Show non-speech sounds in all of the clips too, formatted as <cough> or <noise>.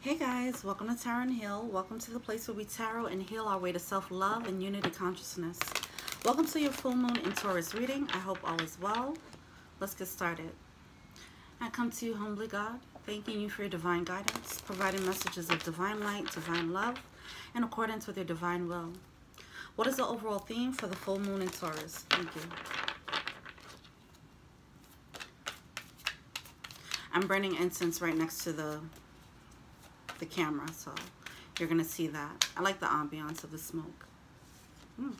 Hey guys, welcome to Tarot N'Heal. Welcome to the place where we tarot and heal our way to self-love and unity consciousness. Welcome to your full moon in Taurus reading. I hope all is well. Let's get started. I come to you humbly, God, thanking you for your divine guidance, providing messages of divine light, divine love, in accordance with your divine will. What is the overall theme for the full moon in Taurus? Thank you. I'm burning incense right next to the the camera, so you're going to see that. I like the ambiance of the smoke. Mm.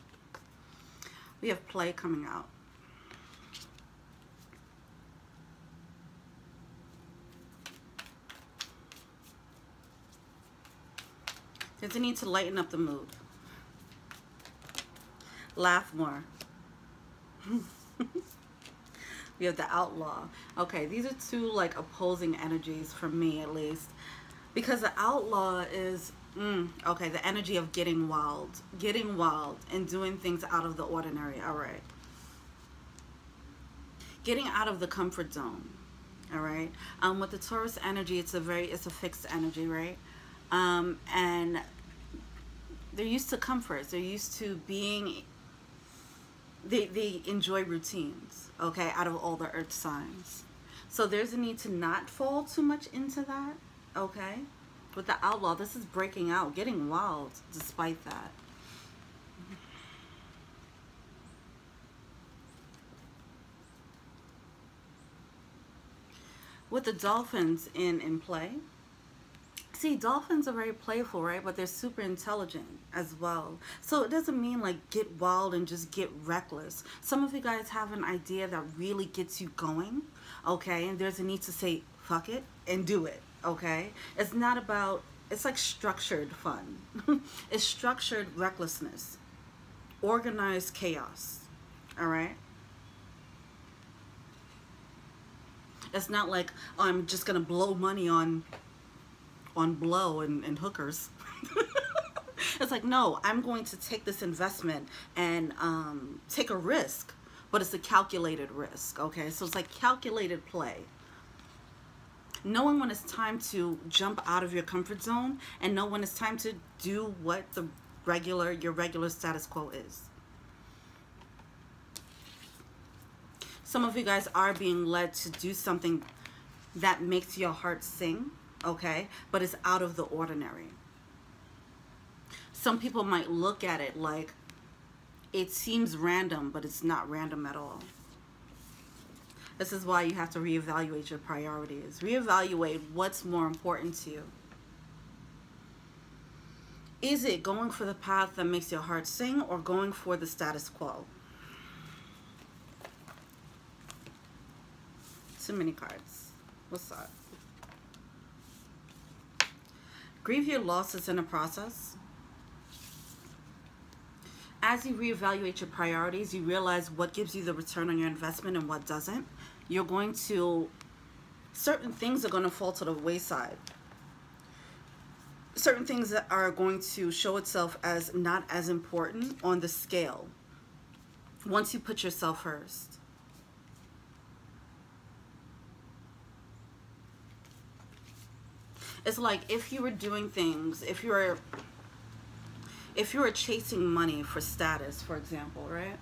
We have play coming out. There's a need to lighten up the mood. Laugh more. <laughs> we have the outlaw. Okay, these are two like opposing energies for me at least. Because the outlaw is, mm, okay, the energy of getting wild. Getting wild and doing things out of the ordinary. All right. Getting out of the comfort zone. All right. Um, with the Taurus energy, it's a very, it's a fixed energy, right? Um, and they're used to comforts. They're used to being, they, they enjoy routines, okay, out of all the earth signs. So there's a need to not fall too much into that okay? With the outlaw, this is breaking out, getting wild despite that. With the dolphins in, in play, see, dolphins are very playful, right? But they're super intelligent as well. So it doesn't mean like get wild and just get reckless. Some of you guys have an idea that really gets you going, okay? And there's a need to say, fuck it, and do it okay? It's not about, it's like structured fun. <laughs> it's structured recklessness, organized chaos, all right? It's not like oh, I'm just gonna blow money on on blow and, and hookers. <laughs> it's like, no, I'm going to take this investment and um, take a risk, but it's a calculated risk, okay? So it's like calculated play knowing when it's time to jump out of your comfort zone and know when it's time to do what the regular your regular status quo is. Some of you guys are being led to do something that makes your heart sing okay? But it's out of the ordinary. Some people might look at it like it seems random but it's not random at all this is why you have to reevaluate your priorities. Reevaluate what's more important to you. Is it going for the path that makes your heart sing or going for the status quo? Too many cards. What's that? Grieve your losses in a process. As you reevaluate your priorities, you realize what gives you the return on your investment and what doesn't you're going to, certain things are going to fall to the wayside. Certain things that are going to show itself as not as important on the scale once you put yourself first. It's like if you were doing things, if you were if you were chasing money for status, for example, right?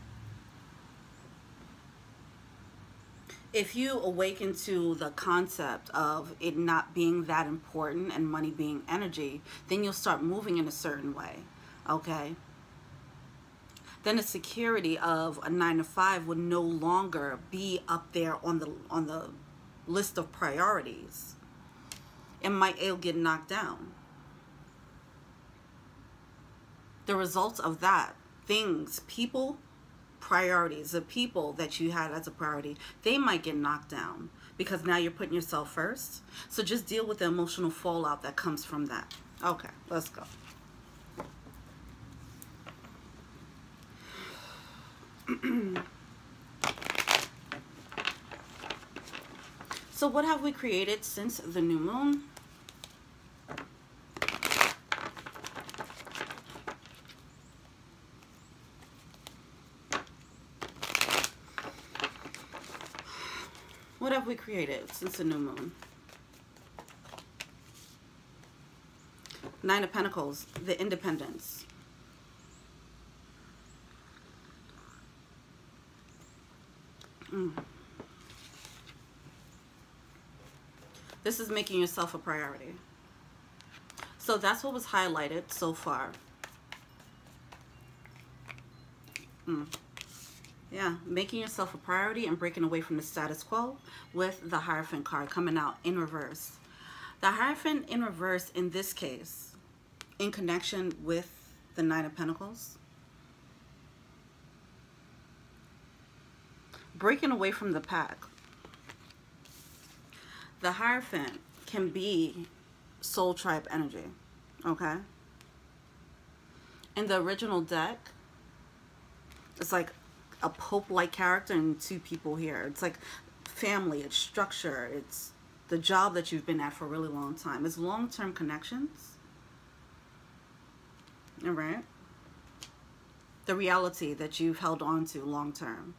If you awaken to the concept of it not being that important and money being energy, then you'll start moving in a certain way, okay? Then the security of a nine to five would no longer be up there on the on the list of priorities. It might it'll get knocked down. The results of that, things, people priorities, the people that you had as a priority, they might get knocked down because now you're putting yourself first. So just deal with the emotional fallout that comes from that. Okay, let's go. <clears throat> so what have we created since the new moon? We created since the new moon? Nine of Pentacles, the independence. Mm. This is making yourself a priority. So that's what was highlighted so far. Mm. Yeah, making yourself a priority and breaking away from the status quo with the Hierophant card coming out in reverse. The Hierophant in reverse in this case, in connection with the Nine of Pentacles, breaking away from the pack. The Hierophant can be soul tribe energy, okay? In the original deck, it's like a pope-like character and two people here. It's like family, it's structure, it's the job that you've been at for a really long time. It's long-term connections. All right? The reality that you've held on to long-term.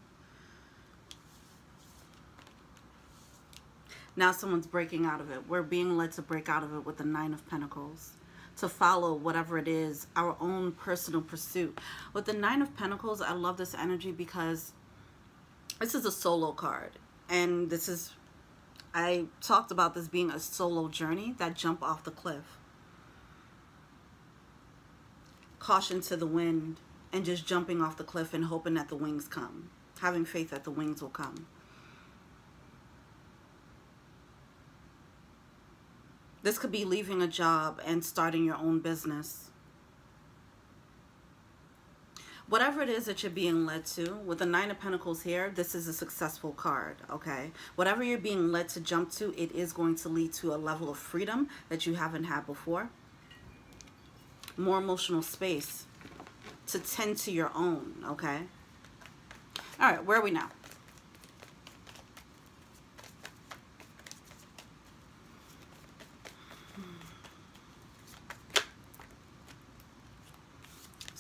Now someone's breaking out of it. We're being led to break out of it with the Nine of Pentacles. To follow whatever it is, our own personal pursuit. With the Nine of Pentacles, I love this energy because this is a solo card. And this is, I talked about this being a solo journey, that jump off the cliff. Caution to the wind and just jumping off the cliff and hoping that the wings come. Having faith that the wings will come. This could be leaving a job and starting your own business. Whatever it is that you're being led to, with the Nine of Pentacles here, this is a successful card, okay? Whatever you're being led to jump to, it is going to lead to a level of freedom that you haven't had before. More emotional space to tend to your own, okay? All right, where are we now?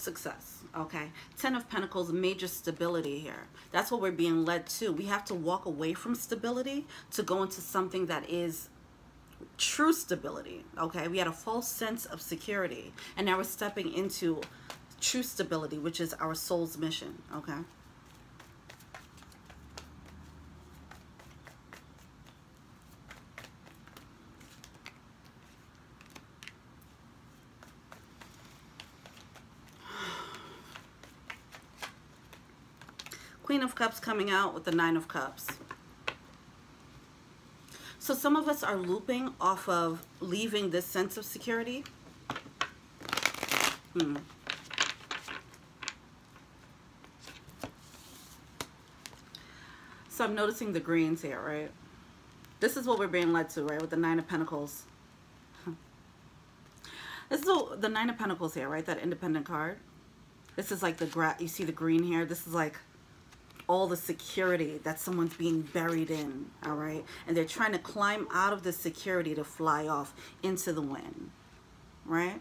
Success okay? Ten of pentacles major stability here. That's what we're being led to. We have to walk away from stability to go into something that is true stability okay? We had a false sense of security and now we're stepping into true stability which is our soul's mission okay Queen of Cups coming out with the Nine of Cups. So some of us are looping off of leaving this sense of security. Hmm. So I'm noticing the greens here, right? This is what we're being led to, right? With the Nine of Pentacles. This is the Nine of Pentacles here, right? That independent card. This is like the, gra you see the green here? This is like all the security that someone's being buried in, all right? And they're trying to climb out of the security to fly off into the wind, right?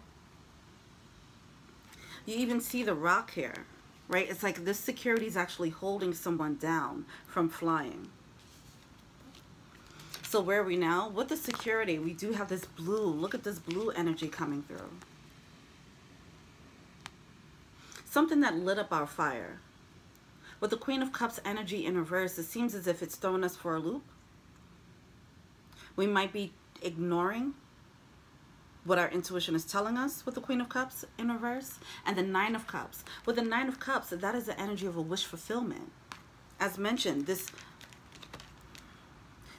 You even see the rock here, right? It's like this security is actually holding someone down from flying. So where are we now? With the security, we do have this blue. Look at this blue energy coming through. Something that lit up our fire with the Queen of Cups energy in reverse, it seems as if it's throwing us for a loop. We might be ignoring what our intuition is telling us with the Queen of Cups in reverse. And the Nine of Cups. With the Nine of Cups, that is the energy of a wish fulfillment. As mentioned, this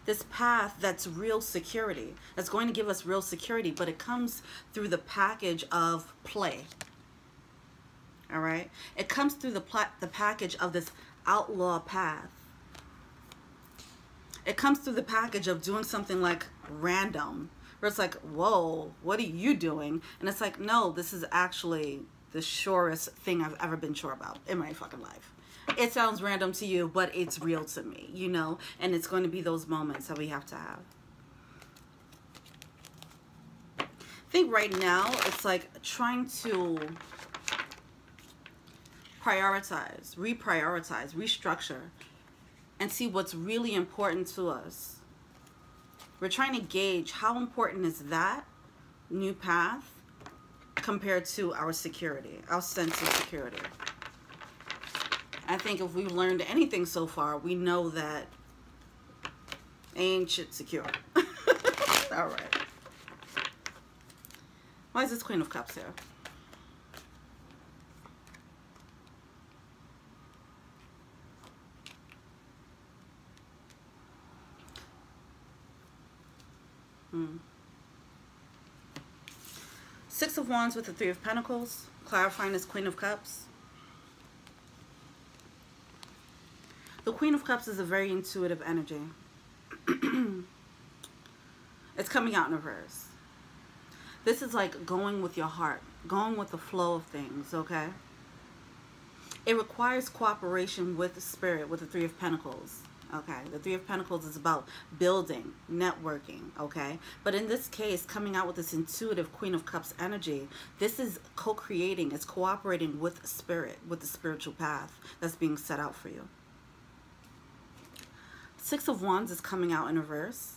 this path that's real security, that's going to give us real security, but it comes through the package of play all right? It comes through the, the package of this outlaw path. It comes through the package of doing something like random, where it's like, whoa, what are you doing? And it's like, no, this is actually the surest thing I've ever been sure about in my fucking life. It sounds random to you, but it's real to me, you know? And it's going to be those moments that we have to have. I think right now it's like trying to prioritize, reprioritize, restructure, and see what's really important to us. We're trying to gauge how important is that new path compared to our security, our sense of security. I think if we've learned anything so far, we know that ain't shit secure. <laughs> All right. Why is this Queen of Cups here? Six of Wands with the Three of Pentacles, clarifying as Queen of Cups. The Queen of Cups is a very intuitive energy. <clears throat> it's coming out in reverse. This is like going with your heart, going with the flow of things, okay? It requires cooperation with the spirit, with the Three of Pentacles, okay? The Three of Pentacles is about building, networking, okay? But in this case, coming out with this intuitive Queen of Cups energy, this is co-creating, it's cooperating with spirit, with the spiritual path that's being set out for you. Six of Wands is coming out in reverse.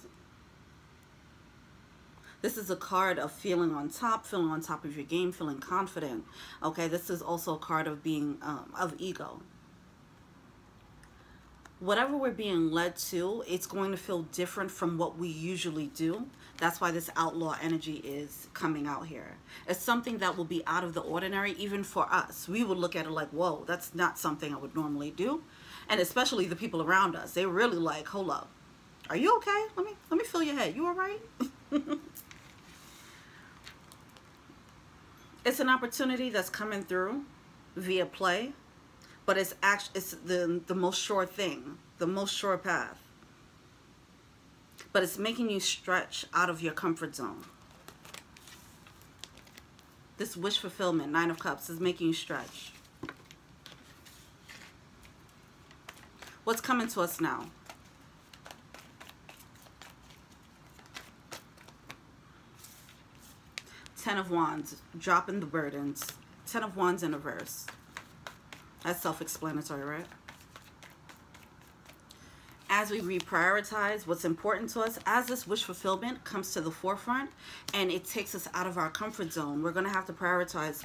This is a card of feeling on top, feeling on top of your game, feeling confident. Okay, this is also a card of being, um, of ego. Whatever we're being led to, it's going to feel different from what we usually do. That's why this outlaw energy is coming out here. It's something that will be out of the ordinary, even for us. We would look at it like, whoa, that's not something I would normally do and especially the people around us. They're really like, hold up, are you okay? Let me let me feel your head. You all right? <laughs> it's an opportunity that's coming through via play, but it's actually it's the the most sure thing, the most sure path. But it's making you stretch out of your comfort zone. This wish fulfillment, Nine of Cups, is making you stretch. What's coming to us now? Ten of Wands, dropping the burdens. Ten of Wands in a verse. That's self-explanatory, right? As we reprioritize what's important to us, as this wish fulfillment comes to the forefront and it takes us out of our comfort zone, we're going to have to prioritize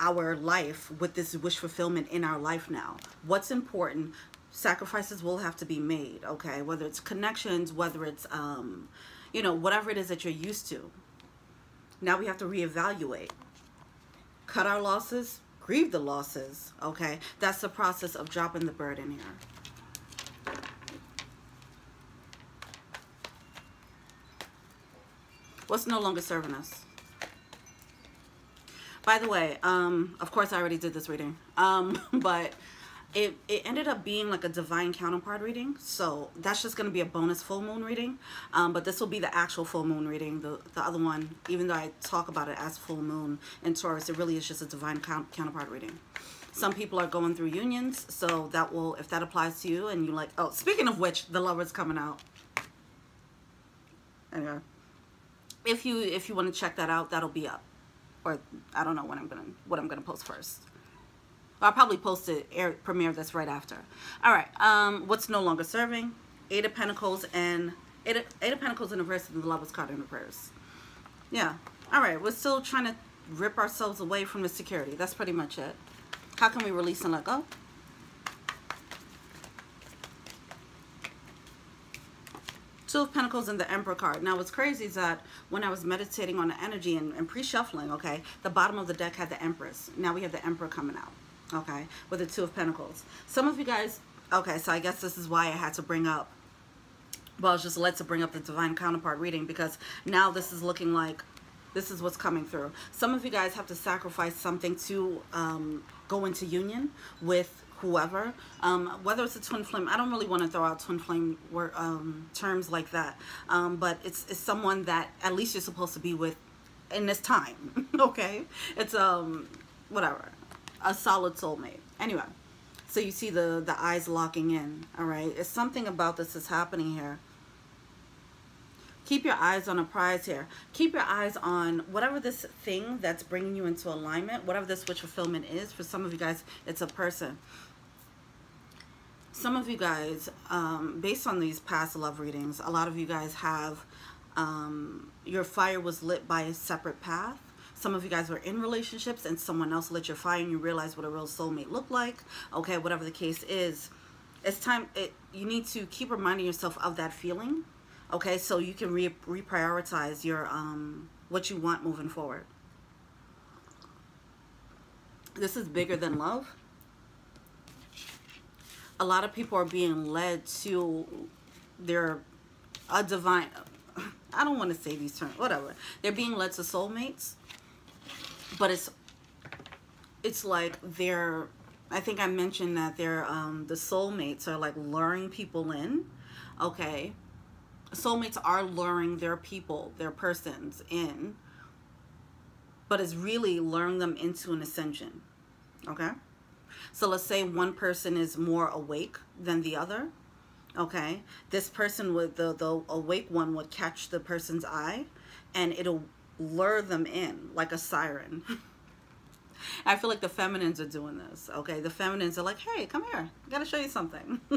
our life with this wish fulfillment in our life now. What's important? sacrifices will have to be made, okay? Whether it's connections, whether it's, um, you know, whatever it is that you're used to. Now we have to reevaluate. Cut our losses, grieve the losses, okay? That's the process of dropping the burden here. What's no longer serving us? By the way, um, of course I already did this reading, um, <laughs> but it, it ended up being like a divine counterpart reading so that's just going to be a bonus full moon reading. Um, but this will be the actual full moon reading the, the other one even though I talk about it as full moon in Taurus it really is just a divine count, counterpart reading. Some people are going through unions so that will if that applies to you and you like oh speaking of which the lover's coming out. Anyway if you if you want to check that out that'll be up. Or I don't know when I'm gonna what I'm gonna post first I'll probably post it air premiere that's right after. All right. Um, what's no longer serving? Eight of Pentacles and Eight of, Eight of Pentacles in reverse and the Lovers card in reverse. Yeah. All right. We're still trying to rip ourselves away from the security. That's pretty much it. How can we release and let go? Two of Pentacles and the Emperor card. Now, what's crazy is that when I was meditating on the energy and, and pre-shuffling, okay, the bottom of the deck had the Empress. Now we have the Emperor coming out okay, with the Two of Pentacles. Some of you guys, okay, so I guess this is why I had to bring up, well, I was just led to bring up the Divine Counterpart reading because now this is looking like this is what's coming through. Some of you guys have to sacrifice something to um, go into union with whoever, um, whether it's a twin flame. I don't really want to throw out twin flame word, um, terms like that, um, but it's, it's someone that at least you're supposed to be with in this time, <laughs> okay? It's, um, whatever a solid soulmate. Anyway, so you see the, the eyes locking in, all right? It's something about this is happening here. Keep your eyes on a prize here. Keep your eyes on whatever this thing that's bringing you into alignment, whatever this wish fulfillment is. For some of you guys, it's a person. Some of you guys, um, based on these past love readings, a lot of you guys have, um, your fire was lit by a separate path Some of you guys were in relationships and someone else lit your fire and you realize what a real soulmate looked like. Okay, whatever the case is, it's time, it, you need to keep reminding yourself of that feeling. Okay, so you can re reprioritize your, um, what you want moving forward. This is bigger than love. A lot of people are being led to their, a divine, <laughs> I don't want to say these terms, whatever. They're being led to soulmates but it's it's like they're I think I mentioned that they're um, the soulmates are like luring people in. Okay. Soulmates are luring their people, their persons in, but it's really luring them into an ascension. Okay. So let's say one person is more awake than the other. Okay. This person with the, the awake one would catch the person's eye and it'll lure them in like a siren. <laughs> I feel like the feminines are doing this, okay? The feminines are like, hey, come here. I got to show you something. <laughs>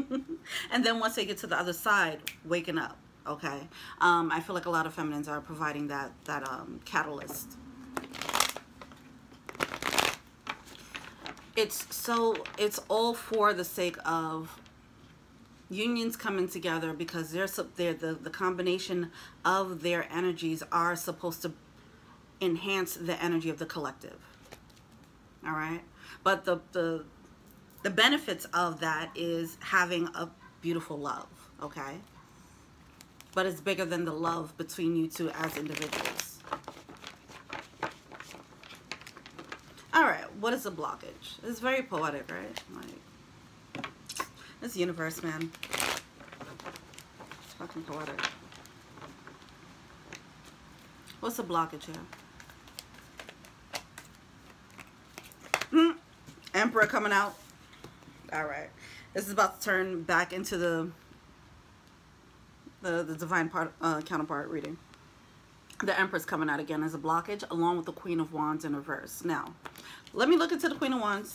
and then once they get to the other side, waking up, okay? Um, I feel like a lot of feminines are providing that, that um, catalyst. It's so, it's all for the sake of unions coming together because they're, they're the, the combination of their energies are supposed to enhance the energy of the collective. All right. But the, the, the benefits of that is having a beautiful love. Okay. But it's bigger than the love between you two as individuals. All right. What is a blockage? It's very poetic, right? Like, this universe, man. It's fucking poetic. What's a blockage here? Emperor coming out. All right. This is about to turn back into the the, the divine part, uh, counterpart reading. The Empress coming out again as a blockage along with the Queen of Wands in reverse. Now, let me look into the Queen of Wands.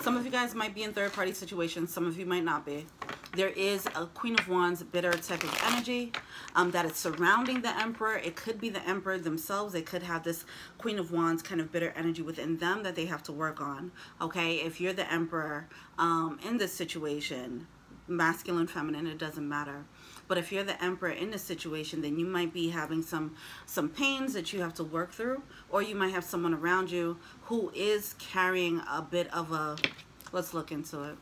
Some of you guys might be in third party situations. Some of you might not be there is a Queen of Wands bitter type of energy um, that is surrounding the Emperor. It could be the Emperor themselves. They could have this Queen of Wands kind of bitter energy within them that they have to work on. Okay, if you're the Emperor um, in this situation, masculine, feminine, it doesn't matter. But if you're the emperor in this situation, then you might be having some some pains that you have to work through, or you might have someone around you who is carrying a bit of a. Let's look into it.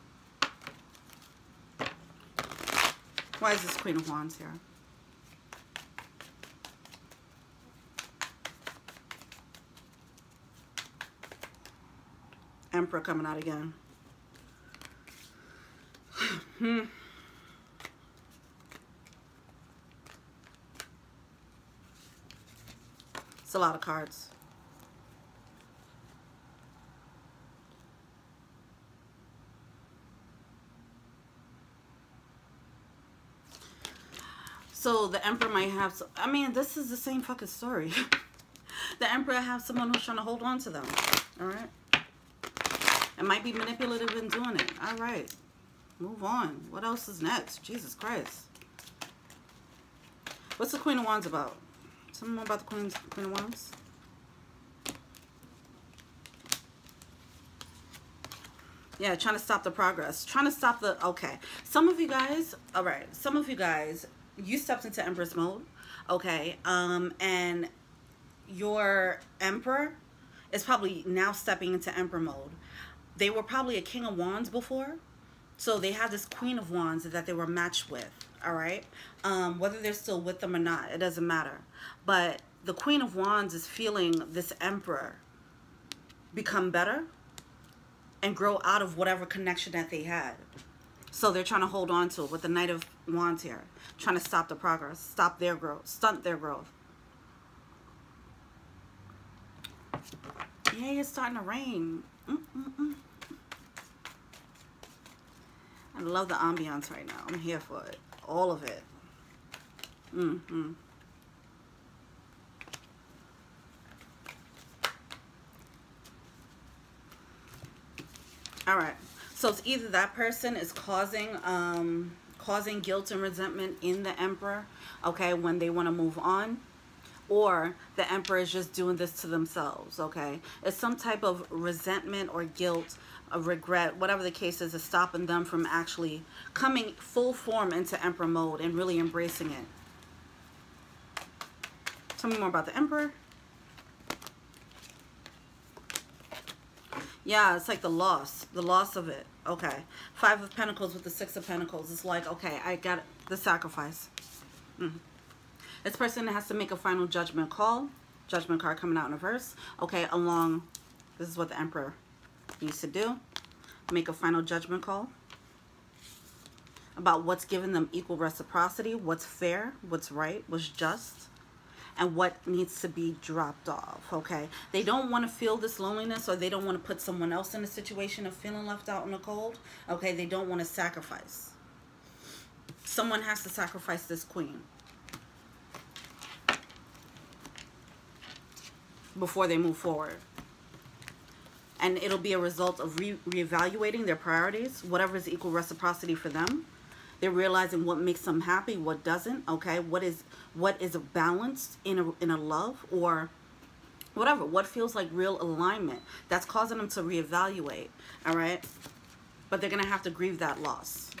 Why is this Queen of Wands here? Emperor coming out again. hmm. <sighs> It's a lot of cards. So the emperor might have, I mean, this is the same fucking story. <laughs> the emperor have someone who's trying to hold on to them. All right. It might be manipulative in doing it. All right. Move on. What else is next? Jesus Christ. What's the Queen of Wands about? Something about the Queen, Queen of Wands? Yeah, trying to stop the progress. Trying to stop the... Okay. Some of you guys... All right. Some of you guys you stepped into Empress mode, okay, um, and your Emperor is probably now stepping into Emperor mode. They were probably a King of Wands before, so they have this Queen of Wands that they were matched with, all right? Um, whether they're still with them or not, it doesn't matter. But the Queen of Wands is feeling this Emperor become better and grow out of whatever connection that they had. So they're trying to hold on to it with the Knight of Wands here. Trying to stop the progress, stop their growth, stunt their growth. Yeah, it's starting to rain. Mm -mm -mm. I love the ambiance right now. I'm here for it. All of it. Mm -hmm. All right. So it's either that person is causing um, causing guilt and resentment in the emperor, okay, when they want to move on, or the emperor is just doing this to themselves, okay? It's some type of resentment or guilt, a regret, whatever the case is, is stopping them from actually coming full form into emperor mode and really embracing it. Tell me more about the emperor. Yeah, it's like the loss, the loss of it. Okay. Five of Pentacles with the Six of Pentacles. It's like, okay, I got the sacrifice. Mm. This person has to make a final judgment call. Judgment card coming out in reverse. Okay, along, this is what the Emperor needs to do. Make a final judgment call about what's given them equal reciprocity, what's fair, what's right, what's just and what needs to be dropped off, okay? They don't want to feel this loneliness or they don't want to put someone else in a situation of feeling left out in the cold, okay? They don't want to sacrifice. Someone has to sacrifice this queen. Before they move forward. And it'll be a result of re reevaluating their priorities, whatever is equal reciprocity for them they're realizing what makes them happy, what doesn't, okay? What is what is balanced in a, in a love or whatever, what feels like real alignment. That's causing them to reevaluate, all right? But they're going to have to grieve that loss.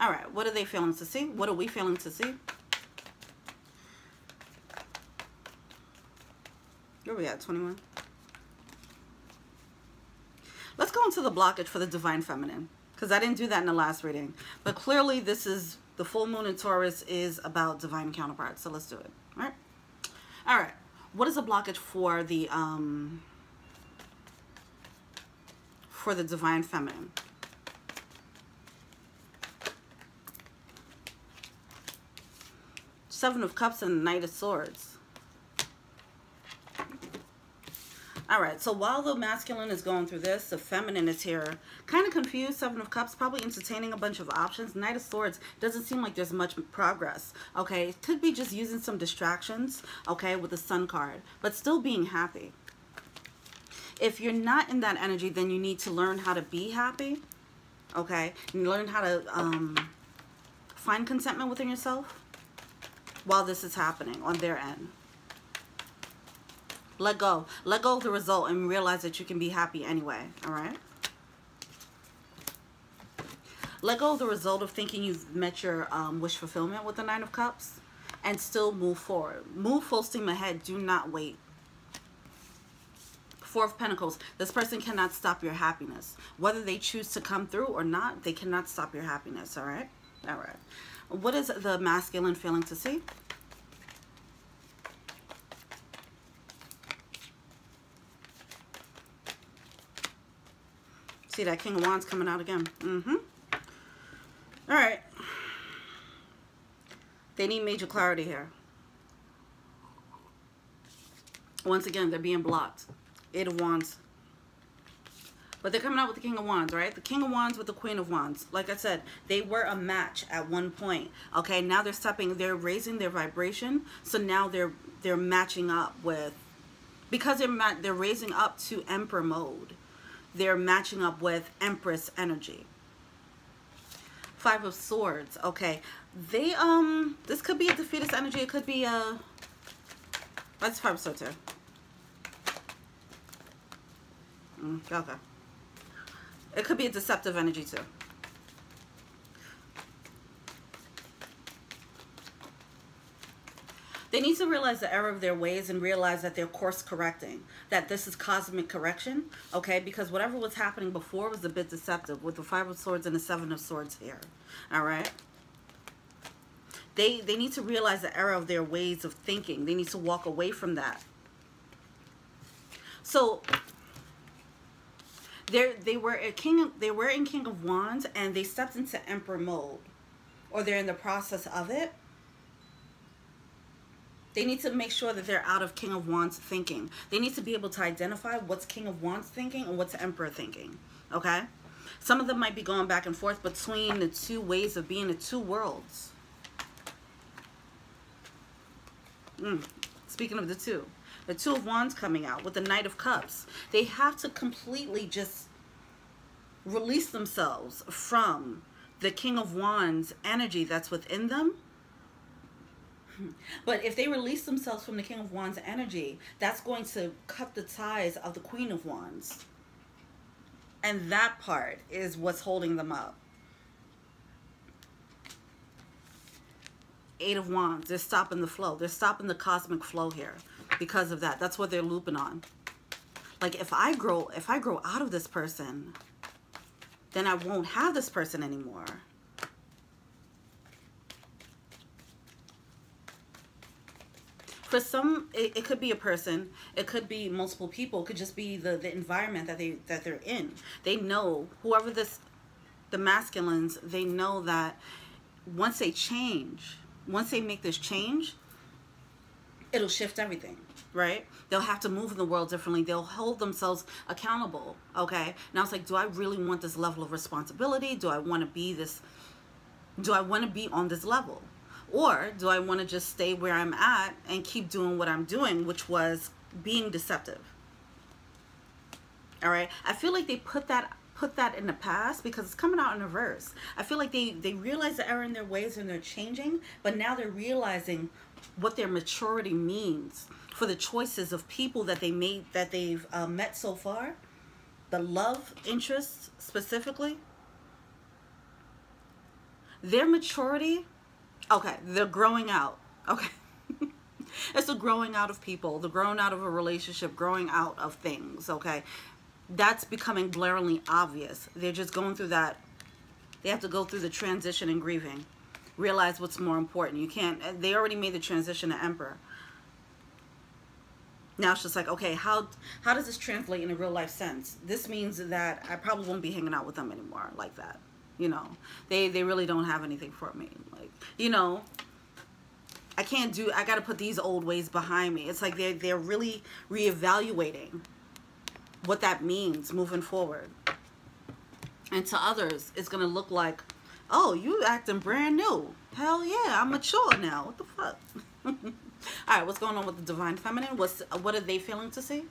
All right, what are they feeling to see? What are we feeling to see? Where we at, 21? Let's go into the blockage for the Divine Feminine because I didn't do that in the last reading. But clearly this is, the full moon in Taurus is about divine counterparts. So let's do it. All right. All right. What is a blockage for the, um, for the divine feminine? Seven of Cups and Knight of Swords. All right, so while the masculine is going through this, the feminine is here. Kind of confused, Seven of Cups, probably entertaining a bunch of options. Knight of Swords doesn't seem like there's much progress, okay? Could be just using some distractions, okay, with the Sun card, but still being happy. If you're not in that energy, then you need to learn how to be happy, okay? And learn how to um, find contentment within yourself while this is happening on their end. Let go. Let go of the result and realize that you can be happy anyway. All right? Let go of the result of thinking you've met your um, wish fulfillment with the Nine of Cups and still move forward. Move full steam ahead. Do not wait. Four of Pentacles. This person cannot stop your happiness. Whether they choose to come through or not, they cannot stop your happiness. All right? All right. What is the masculine feeling to see? See that King of Wands coming out again. Mm-hmm. All right. They need major clarity here. Once again, they're being blocked. Eight of Wands. But they're coming out with the King of Wands, right? The King of Wands with the Queen of Wands. Like I said, they were a match at one point. Okay, now they're stepping, they're raising their vibration. So now they're they're matching up with, because they're they're raising up to Emperor mode they're matching up with Empress energy. Five of Swords. Okay. They, um, this could be a defeatist energy. It could be a, that's Five of Swords here. Mm, okay. It could be a deceptive energy too. They need to realize the error of their ways and realize that they're course correcting, that this is cosmic correction, okay? Because whatever was happening before was a bit deceptive with the Five of Swords and the Seven of Swords here, all right? They, they need to realize the error of their ways of thinking. They need to walk away from that. So they they were a king they were in king of wands and they stepped into emperor mode or they're in the process of it they need to make sure that they're out of King of Wands thinking. They need to be able to identify what's King of Wands thinking and what's Emperor thinking. Okay? Some of them might be going back and forth between the two ways of being, the two worlds. Mm. Speaking of the two. The Two of Wands coming out with the Knight of Cups. They have to completely just release themselves from the King of Wands energy that's within them <laughs> But if they release themselves from the King of Wands energy, that's going to cut the ties of the Queen of Wands. And that part is what's holding them up. Eight of Wands. They're stopping the flow. They're stopping the cosmic flow here because of that. That's what they're looping on. Like if I grow, if I grow out of this person, then I won't have this person anymore. Some, it, it could be a person. It could be multiple people. It could just be the, the environment that they that they're in. They know whoever this, the masculines. They know that once they change, once they make this change, it'll shift everything right? They'll have to move in the world differently. They'll hold themselves accountable, okay? Now it's like, do I really want this level of responsibility? Do I want to be this, do I want to be on this level? Or do I want to just stay where I'm at and keep doing what I'm doing, which was being deceptive? All right. I feel like they put that put that in the past because it's coming out in reverse. I feel like they they realize the error in their ways and they're changing, but now they're realizing what their maturity means for the choices of people that they made that they've uh, met so far, the love interests specifically. Their maturity, okay, they're growing out. Okay. <laughs> it's the growing out of people, the growing out of a relationship, growing out of things, okay? That's becoming blaringly obvious. They're just going through that. They have to go through the transition and grieving realize what's more important. You can't, uh, they already made the transition to emperor. Now it's just like, okay, how how does this translate in a real life sense? This means that I probably won't be hanging out with them anymore like that. You know, they, they really don't have anything for me. You know, I can't do, I got to put these old ways behind me. It's like they're, they're really reevaluating what that means moving forward. And to others, it's going to look like Oh, you acting brand new. Hell yeah, I'm mature now. What the fuck? <laughs> All right, what's going on with the Divine Feminine? What's What are they feeling to see?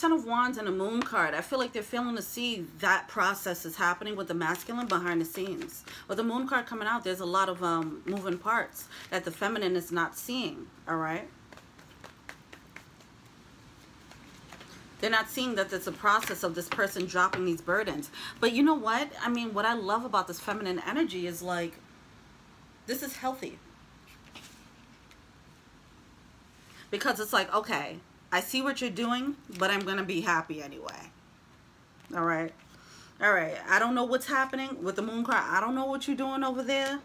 Ten of Wands and a Moon card. I feel like they're feeling to see that process is happening with the masculine behind the scenes. With the Moon card coming out, there's a lot of um, moving parts that the feminine is not seeing, all right? They're not seeing that it's a process of this person dropping these burdens. But you know what? I mean, what I love about this feminine energy is like, this is healthy. Because it's like, okay, I see what you're doing, but I'm going to be happy anyway. All right. All right. I don't know what's happening with the moon card. I don't know what you're doing over there.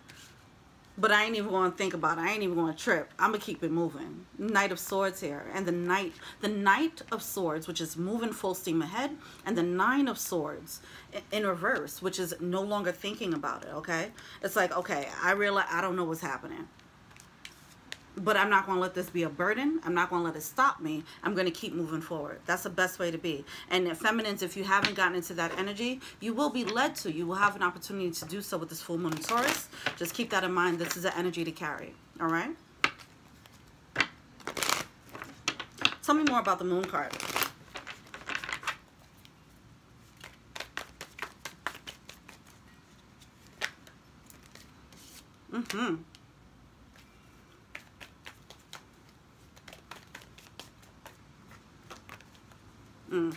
But I ain't even going to think about it. I ain't even going to trip. I'm going to keep it moving. Knight of Swords here. And the Knight, the Knight of Swords, which is moving full steam ahead. And the Nine of Swords in reverse, which is no longer thinking about it, okay? It's like, okay, I realize I don't know what's happening but I'm not going to let this be a burden. I'm not going to let it stop me. I'm going to keep moving forward. That's the best way to be. And feminines, if you haven't gotten into that energy, you will be led to. You will have an opportunity to do so with this full moon Taurus. Just keep that in mind. This is an energy to carry. All right? Tell me more about the moon card. Mm-hmm. Mm.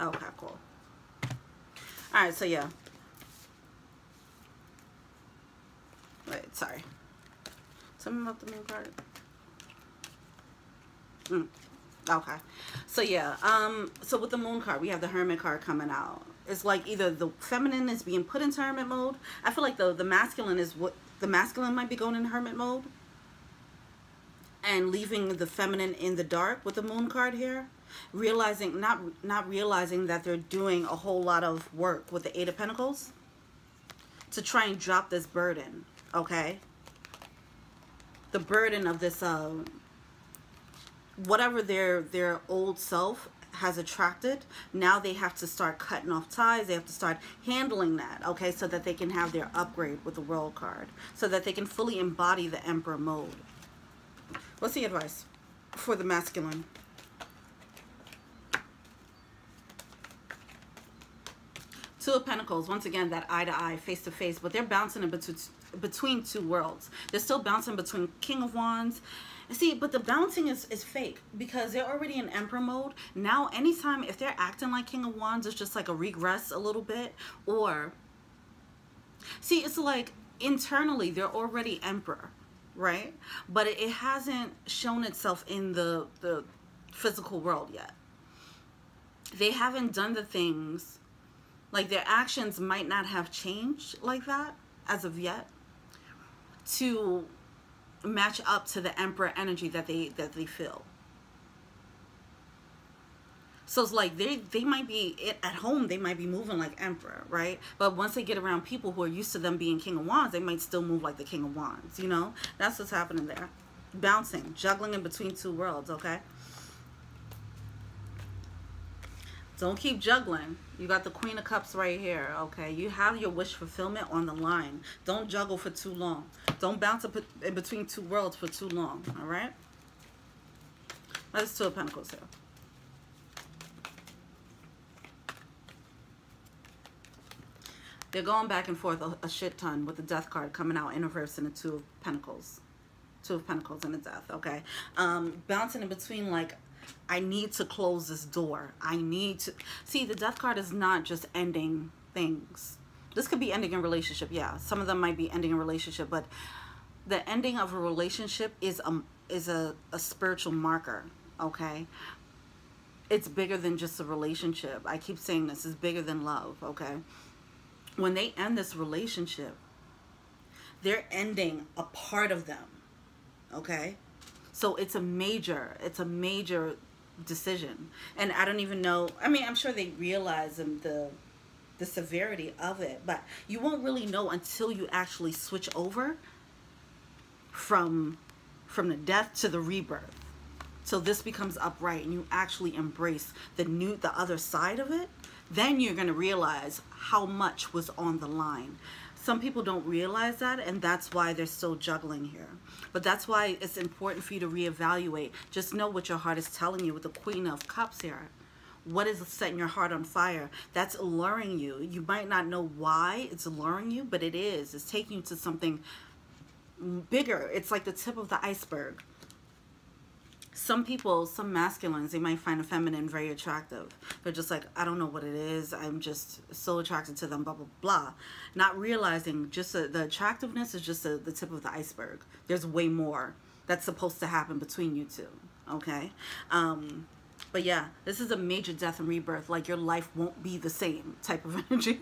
Okay, cool. All right, so yeah. Wait, sorry. Something about the moon card. Mm. Okay. So yeah, um, so with the moon card, we have the hermit card coming out. It's like either the feminine is being put into hermit mode. I feel like the the masculine is what the masculine might be going in hermit mode and leaving the feminine in the dark with the moon card here realizing not not realizing that they're doing a whole lot of work with the eight of pentacles to try and drop this burden okay? The burden of this uh whatever their their old self has attracted now they have to start cutting off ties they have to start handling that okay so that they can have their upgrade with the world card so that they can fully embody the emperor mode what's the advice for the masculine Two of Pentacles, once again, that eye to eye, face to face, but they're bouncing in between, between two worlds. They're still bouncing between King of Wands. See, but the bouncing is, is fake because they're already in Emperor mode. Now, anytime, if they're acting like King of Wands, it's just like a regress a little bit. Or, see, it's like internally, they're already Emperor, right? But it, hasn't shown itself in the, the physical world yet. They haven't done the things like their actions might not have changed like that as of yet to match up to the emperor energy that they that they feel. So it's like they they might be at home they might be moving like emperor, right? But once they get around people who are used to them being king of wands, they might still move like the king of wands, you know? That's what's happening there. Bouncing, juggling in between two worlds, okay? Don't keep juggling. You got the Queen of Cups right here, okay? You have your wish fulfillment on the line. Don't juggle for too long. Don't bounce up in between two worlds for too long, all right? That's Two of Pentacles here. They're going back and forth a, a, shit ton with the Death card coming out in reverse and the Two of Pentacles. Two of Pentacles and the Death, okay? Um, bouncing in between like I need to close this door. I need to see the death card is not just ending things. This could be ending a relationship. Yeah, some of them might be ending a relationship, but the ending of a relationship is a is a, a spiritual marker. Okay, it's bigger than just a relationship. I keep saying this is bigger than love. Okay, when they end this relationship, they're ending a part of them. Okay, so it's a major, it's a major decision. And I don't even know, I mean, I'm sure they realize the the severity of it, but you won't really know until you actually switch over from from the death to the rebirth. So this becomes upright and you actually embrace the new the other side of it, then you're going to realize how much was on the line. Some people don't realize that, and that's why they're still juggling here. But that's why it's important for you to reevaluate. Just know what your heart is telling you with the Queen of Cups here. What is setting your heart on fire? That's alluring you. You might not know why it's alluring you, but it is. It's taking you to something bigger. It's like the tip of the iceberg some people, some masculines, they might find a feminine very attractive. They're just like, I don't know what it is. I'm just so attracted to them, blah, blah, blah. Not realizing just a, the attractiveness is just a, the tip of the iceberg. There's way more that's supposed to happen between you two, okay? Um, but yeah, this is a major death and rebirth. Like your life won't be the same type of <laughs> energy.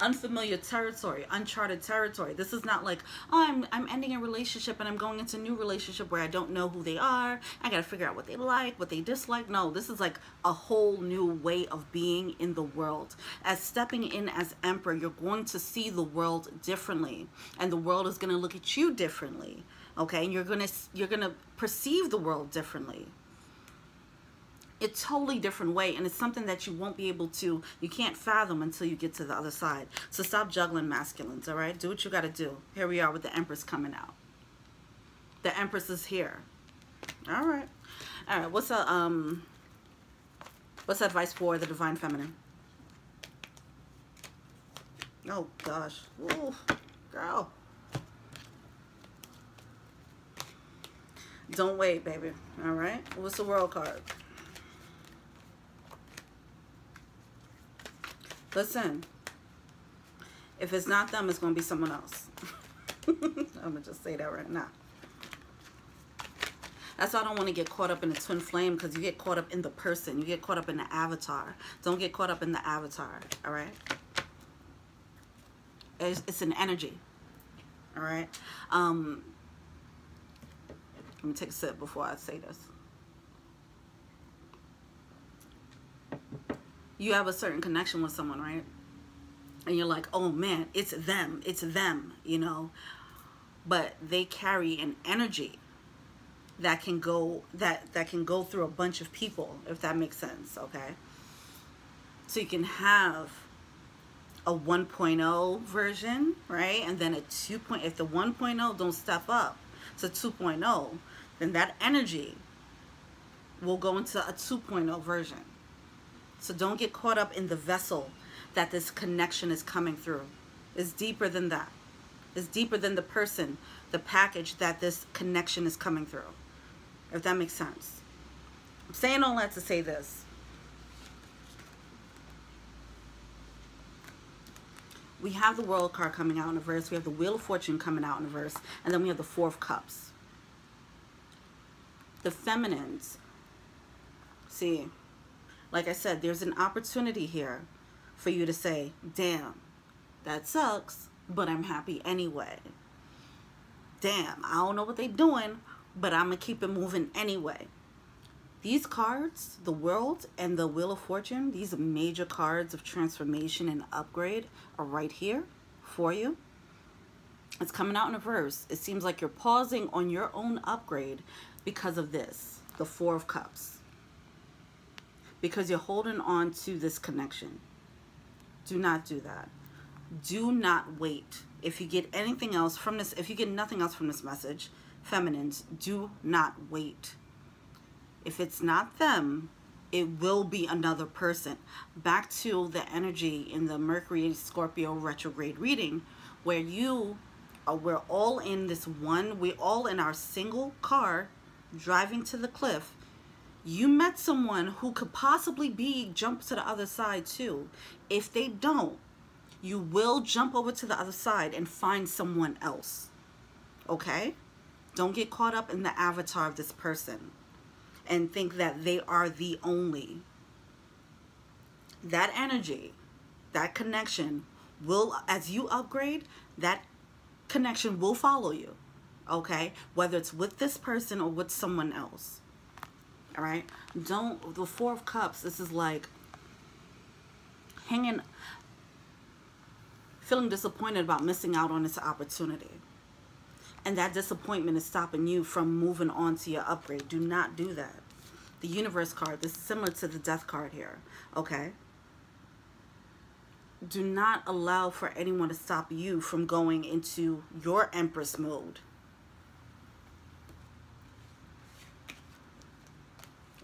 Unfamiliar territory, uncharted territory. This is not like, oh, I'm, I'm ending a relationship and I'm going into a new relationship where I don't know who they are. I got to figure out what they like, what they dislike. No, this is like a whole new way of being in the world. As stepping in as emperor, you're going to see the world differently and the world is going to look at you differently. Okay, and you're gonna you're gonna perceive the world differently a totally different way and it's something that you won't be able to you can't fathom until you get to the other side. So stop juggling masculines all right? Do what you got to do. Here we are with the empress coming out. The empress is here. All right. All right what's a um what's advice for the divine feminine? Oh gosh. Ooh, girl. Don't wait baby. All right. What's the world card Listen, if it's not them, it's going to be someone else. I'm going to just say that right now. That's why I don't want to get caught up in the twin flame because you get caught up in the person. You get caught up in the avatar. Don't get caught up in the avatar, all right? It's, it's an energy, all right? Um, let me take a sip before I say this. You have a certain connection with someone, right? And you're like, oh man, it's them, it's them, you know. But they carry an energy, that can go that that can go through a bunch of people if that makes sense okay so you can have a 1.0 version right and then a 2. Point, if the 1.0 don't step up to 2.0 then that energy will go into a 2.0 version so don't get caught up in the vessel that this connection is coming through it's deeper than that it's deeper than the person the package that this connection is coming through if that makes sense. I'm saying all that to say this. We have the World card coming out in a verse. We have the Wheel of Fortune coming out in a verse. And then we have the Four of Cups. The feminines. See, like I said, there's an opportunity here for you to say, damn, that sucks, but I'm happy anyway. Damn, I don't know what they're doing, but I'm going to keep it moving anyway. These cards, the World and the Wheel of Fortune, these major cards of transformation and upgrade are right here for you. It's coming out in a verse. It seems like you're pausing on your own upgrade because of this, the Four of Cups. Because you're holding on to this connection. Do not do that. Do not wait. If you get anything else from this, if you get nothing else from this message, feminines, do not wait. If it's not them, it will be another person. Back to the energy in the Mercury Scorpio retrograde reading where you are, we're all in this one, we're all in our single car driving to the cliff. You met someone who could possibly be jump to the other side too. If they don't, you will jump over to the other side and find someone else. Okay? Don't get caught up in the avatar of this person and think that they are the only. That energy, that connection will, as you upgrade, that connection will follow you. Okay? Whether it's with this person or with someone else. All right? Don't, the Four of Cups, this is like hanging, feeling disappointed about missing out on this opportunity and that disappointment is stopping you from moving on to your upgrade. Do not do that. The universe card, this is similar to the death card here, okay? Do not allow for anyone to stop you from going into your empress mode.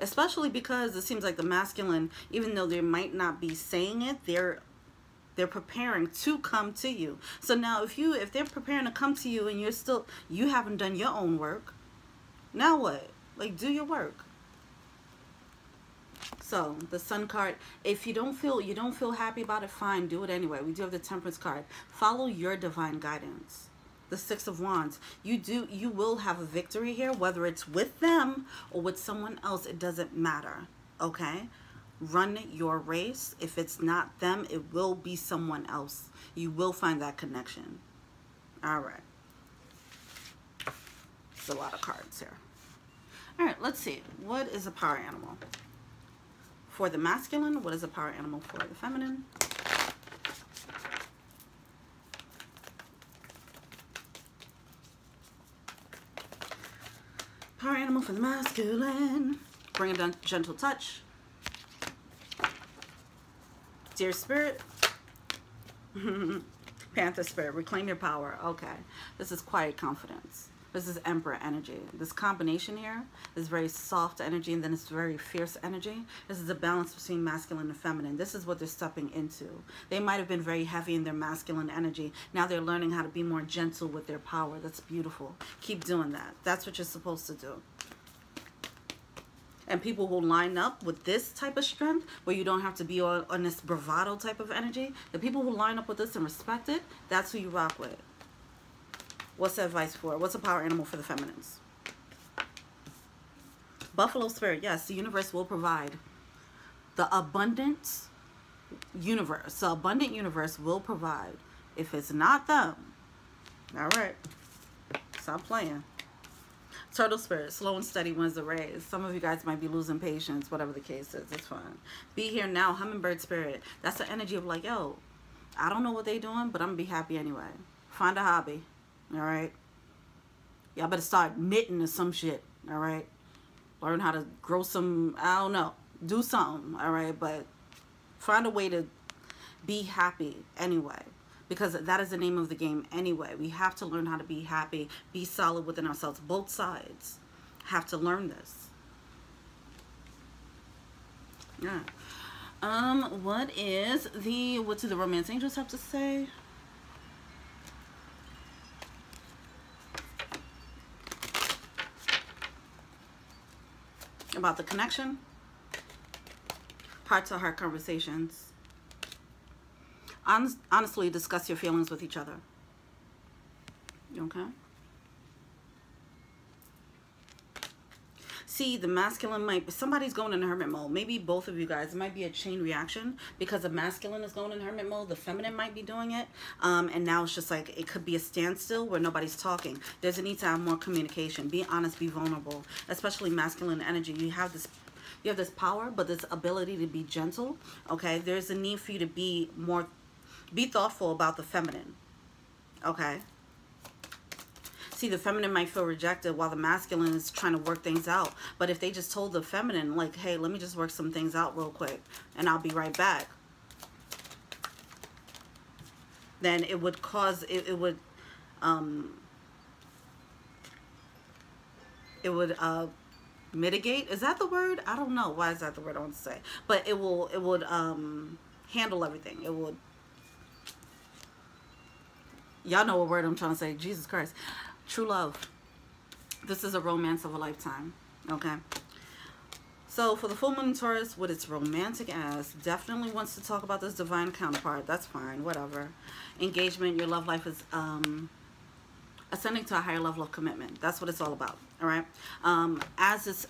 Especially because it seems like the masculine, even though they might not be saying it, they're they're preparing to come to you. So now if you if they're preparing to come to you and you're still you haven't done your own work, now what? Like do your work. So the sun card, if you don't feel you don't feel happy about it, fine, do it anyway. We do have the temperance card. Follow your divine guidance. The six of wands. You do you will have a victory here, whether it's with them or with someone else, it doesn't matter. Okay? run your race. If it's not them, it will be someone else. You will find that connection. All right. It's a lot of cards here. All right, let's see. What is a power animal? For the masculine, what is a power animal for the feminine? Power animal for the masculine. Bring a gentle touch. Deer Spirit, <laughs> Panther Spirit, reclaim your power. Okay, this is quiet confidence. This is Emperor energy. This combination here is very soft energy and then it's very fierce energy. This is a balance between masculine and feminine. This is what they're stepping into. They might have been very heavy in their masculine energy. Now they're learning how to be more gentle with their power. That's beautiful. Keep doing that. That's what you're supposed to do and people who line up with this type of strength where you don't have to be on, on this bravado type of energy the people who line up with this and respect it that's who you rock with what's the advice for what's a power animal for the feminines buffalo spirit yes the universe will provide the abundant universe the abundant universe will provide if it's not them all right stop playing Turtle Spirit, slow and steady wins the race. Some of you guys might be losing patience, whatever the case is. It's fine. Be here now, Hummingbird Spirit. That's the energy of like, yo, I don't know what they doing, but I'm going to be happy anyway. Find a hobby, all right? Y'all better start knitting or some shit. all right? Learn how to grow some, I don't know, do something, all right? But find a way to be happy anyway because that is the name of the game anyway. We have to learn how to be happy, be solid within ourselves. Both sides have to learn this. Yeah. Um, what is the, what do the romance angels have to say? About the connection? Heart to heart conversations honest, honestly discuss your feelings with each other. Okay? See, the masculine might, somebody's going in hermit mode. Maybe both of you guys. It might be a chain reaction because the masculine is going in hermit mode. The feminine might be doing it. Um, and now it's just like, it could be a standstill where nobody's talking. There's a need to have more communication. Be honest, be vulnerable. Especially masculine energy. You have this you have this power, but this ability to be gentle, okay? There's a need for you to be more be thoughtful about the feminine. Okay? See, the feminine might feel rejected while the masculine is trying to work things out. But if they just told the feminine, like, hey, let me just work some things out real quick and I'll be right back. Then it would cause, it, it would, um, it would, uh, mitigate. Is that the word? I don't know. Why is that the word I want to say? But it will, it would, um, handle everything. It would y'all know what word I'm trying to say. Jesus Christ. True love. This is a romance of a lifetime. Okay. So for the full moon Taurus, with its romantic ass, definitely wants to talk about this divine counterpart. That's fine. Whatever. Engagement. Your love life is um, ascending to a higher level of commitment. That's what it's all about. All right. Um, as this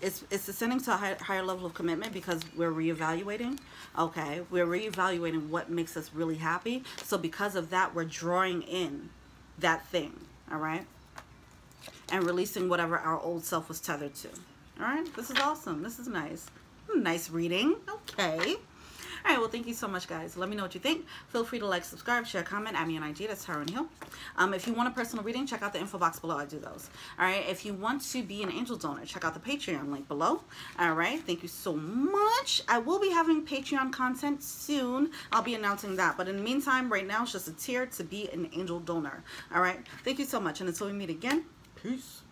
it's it's ascending to a higher, higher level of commitment because we're reevaluating okay we're reevaluating what makes us really happy so because of that we're drawing in that thing all right? And releasing whatever our old self was tethered to. All right? This is awesome. This is nice. Nice reading. Okay all right, well, thank you so much, guys. Let me know what you think. Feel free to like, subscribe, share, comment, add me on IG. That's Tarot N'Heal. Um, if you want a personal reading, check out the info box below. I do those. All right, if you want to be an angel donor, check out the Patreon link below. All right, thank you so much. I will be having Patreon content soon. I'll be announcing that. But in the meantime, right now, it's just a tier to be an angel donor. All right, thank you so much. And until we meet again, peace.